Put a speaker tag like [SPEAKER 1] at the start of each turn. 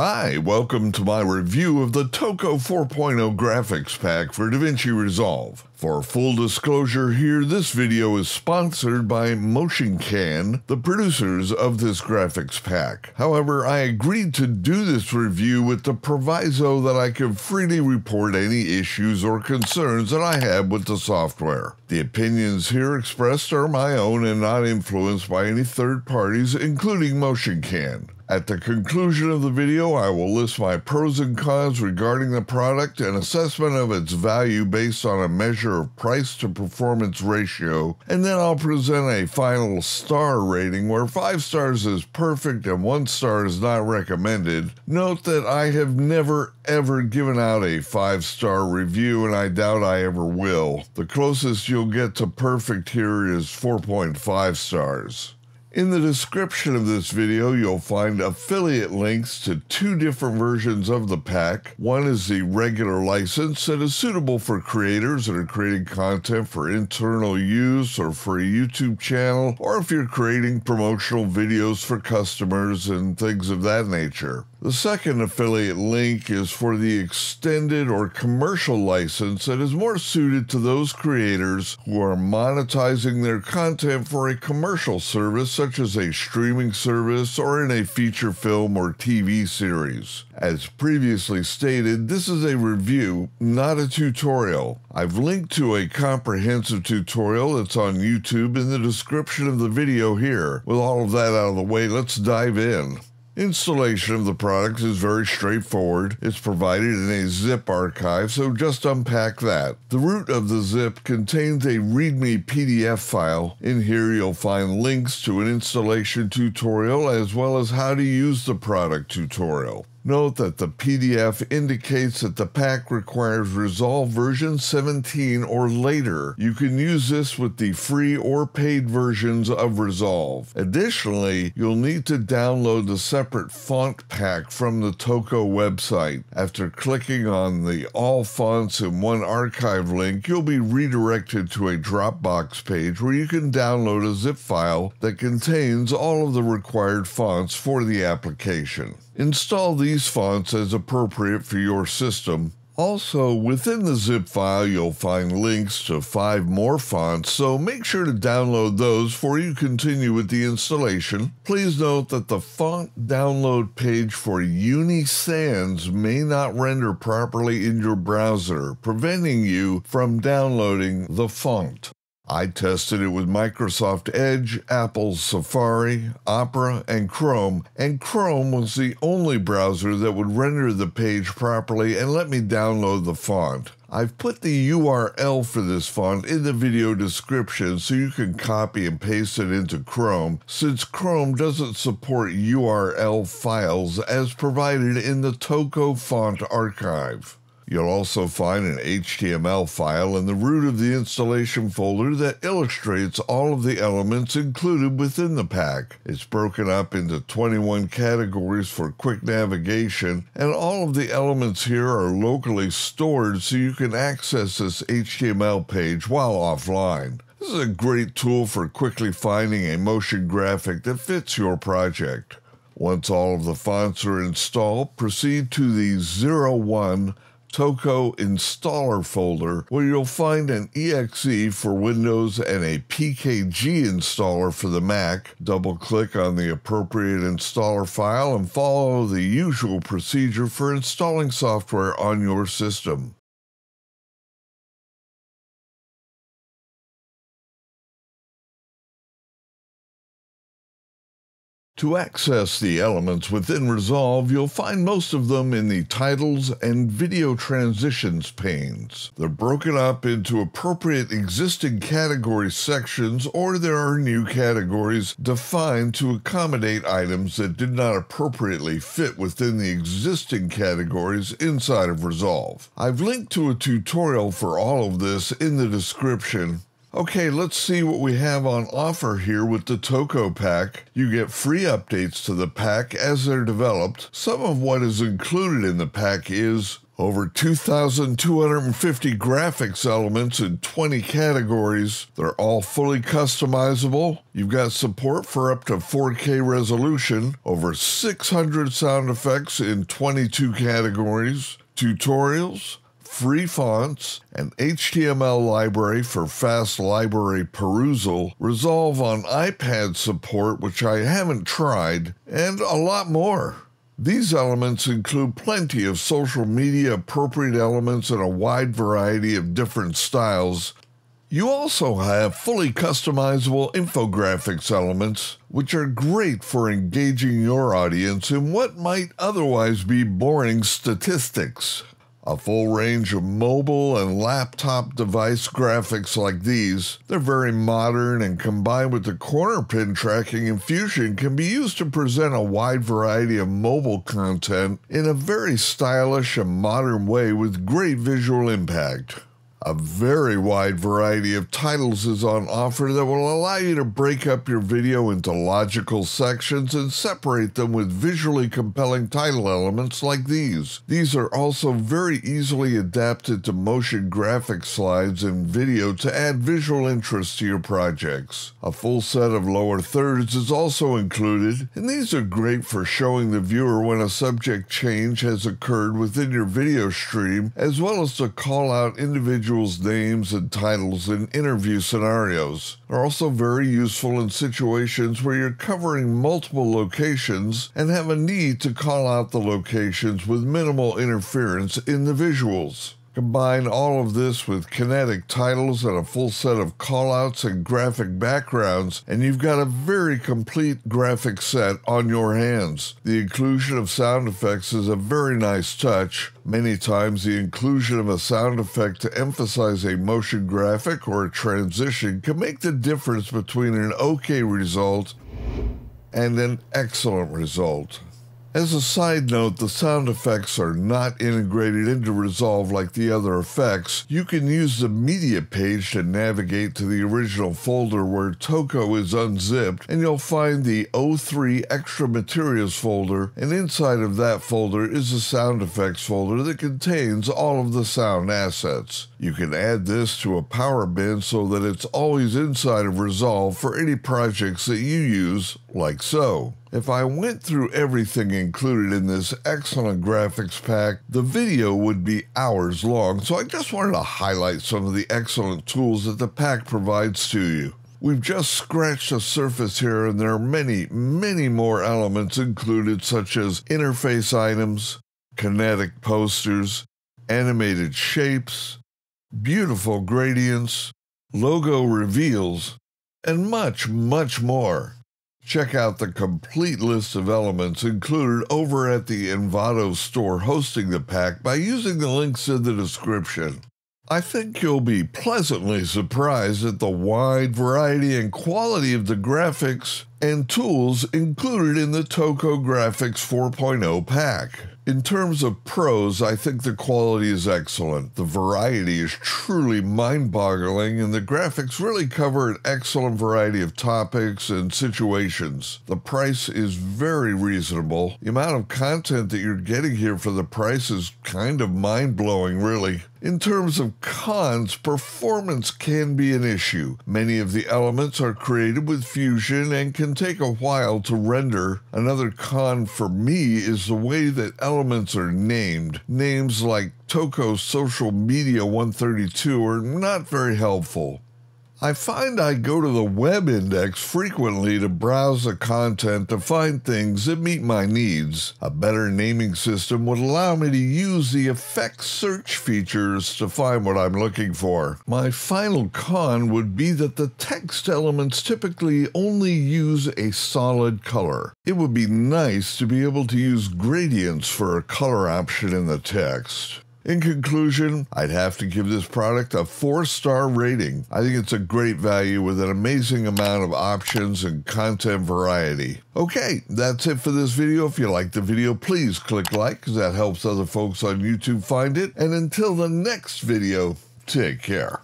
[SPEAKER 1] Hi, welcome to my review of the Toko 4.0 graphics pack for DaVinci Resolve. For full disclosure here, this video is sponsored by MotionCan, the producers of this graphics pack. However, I agreed to do this review with the proviso that I could freely report any issues or concerns that I have with the software. The opinions here expressed are my own and not influenced by any third parties, including MotionCan. At the conclusion of the video, I will list my pros and cons regarding the product and assessment of its value based on a measure of price to performance ratio, and then I'll present a final star rating where 5 stars is perfect and 1 star is not recommended. Note that I have never ever given out a 5 star review and I doubt I ever will. The closest you'll get to perfect here is 4.5 stars. In the description of this video, you'll find affiliate links to two different versions of the pack. One is the regular license that is suitable for creators that are creating content for internal use or for a YouTube channel, or if you're creating promotional videos for customers and things of that nature. The second affiliate link is for the extended or commercial license that is more suited to those creators who are monetizing their content for a commercial service such as a streaming service or in a feature film or TV series. As previously stated, this is a review, not a tutorial. I've linked to a comprehensive tutorial that's on YouTube in the description of the video here. With all of that out of the way, let's dive in. Installation of the product is very straightforward. It's provided in a zip archive, so just unpack that. The root of the zip contains a README PDF file. In here, you'll find links to an installation tutorial as well as how to use the product tutorial. Note that the PDF indicates that the pack requires Resolve version 17 or later. You can use this with the free or paid versions of Resolve. Additionally, you'll need to download the separate font pack from the Toko website. After clicking on the All Fonts in One Archive link, you'll be redirected to a Dropbox page where you can download a zip file that contains all of the required fonts for the application. Install these fonts as appropriate for your system. Also, within the zip file, you'll find links to five more fonts, so make sure to download those before you continue with the installation. Please note that the font download page for Unisans may not render properly in your browser, preventing you from downloading the font. I tested it with Microsoft Edge, Apple's Safari, Opera, and Chrome, and Chrome was the only browser that would render the page properly and let me download the font. I've put the URL for this font in the video description so you can copy and paste it into Chrome, since Chrome doesn't support URL files as provided in the Toko Font Archive. You'll also find an HTML file in the root of the installation folder that illustrates all of the elements included within the pack. It's broken up into 21 categories for quick navigation, and all of the elements here are locally stored so you can access this HTML page while offline. This is a great tool for quickly finding a motion graphic that fits your project. Once all of the fonts are installed, proceed to the 01 Toko installer folder where you'll find an exe for Windows and a PKG installer for the Mac. Double click on the appropriate installer file and follow the usual procedure for installing software on your system. To access the elements within Resolve, you'll find most of them in the Titles and Video Transitions panes. They're broken up into appropriate existing category sections, or there are new categories defined to accommodate items that did not appropriately fit within the existing categories inside of Resolve. I've linked to a tutorial for all of this in the description, Okay, let's see what we have on offer here with the Toko pack. You get free updates to the pack as they're developed. Some of what is included in the pack is Over 2,250 graphics elements in 20 categories. They're all fully customizable. You've got support for up to 4K resolution, over 600 sound effects in 22 categories, tutorials, free fonts, an HTML library for fast library perusal, Resolve on iPad support, which I haven't tried, and a lot more. These elements include plenty of social media appropriate elements in a wide variety of different styles. You also have fully customizable infographics elements, which are great for engaging your audience in what might otherwise be boring statistics. A full range of mobile and laptop device graphics like these, they're very modern and combined with the corner pin tracking in Fusion can be used to present a wide variety of mobile content in a very stylish and modern way with great visual impact. A very wide variety of titles is on offer that will allow you to break up your video into logical sections and separate them with visually compelling title elements like these. These are also very easily adapted to motion graphic slides and video to add visual interest to your projects. A full set of lower thirds is also included, and these are great for showing the viewer when a subject change has occurred within your video stream, as well as to call out individual individuals' names and titles in interview scenarios. They're also very useful in situations where you're covering multiple locations and have a need to call out the locations with minimal interference in the visuals. Combine all of this with kinetic titles and a full set of callouts and graphic backgrounds, and you've got a very complete graphic set on your hands. The inclusion of sound effects is a very nice touch. Many times, the inclusion of a sound effect to emphasize a motion graphic or a transition can make the difference between an okay result and an excellent result. As a side note, the sound effects are not integrated into Resolve like the other effects. You can use the media page to navigate to the original folder where Toko is unzipped, and you'll find the O3 Extra Materials folder, and inside of that folder is a sound effects folder that contains all of the sound assets. You can add this to a power bin so that it's always inside of Resolve for any projects that you use, like so. If I went through everything included in this excellent graphics pack, the video would be hours long, so I just wanted to highlight some of the excellent tools that the pack provides to you. We've just scratched the surface here, and there are many, many more elements included, such as interface items, kinetic posters, animated shapes, beautiful gradients, logo reveals, and much, much more. Check out the complete list of elements included over at the Envato store hosting the pack by using the links in the description. I think you'll be pleasantly surprised at the wide variety and quality of the graphics and tools included in the Toko Graphics 4.0 pack. In terms of pros, I think the quality is excellent. The variety is truly mind boggling, and the graphics really cover an excellent variety of topics and situations. The price is very reasonable. The amount of content that you're getting here for the price is kind of mind blowing, really. In terms of cons, performance can be an issue. Many of the elements are created with Fusion and can take a while to render. Another con for me is the way that elements are named. Names like Toko Social Media 132 are not very helpful. I find I go to the web index frequently to browse the content to find things that meet my needs. A better naming system would allow me to use the effect search features to find what I'm looking for. My final con would be that the text elements typically only use a solid color. It would be nice to be able to use gradients for a color option in the text. In conclusion, I'd have to give this product a four star rating. I think it's a great value with an amazing amount of options and content variety. Okay, that's it for this video. If you liked the video, please click like because that helps other folks on YouTube find it. And until the next video, take care.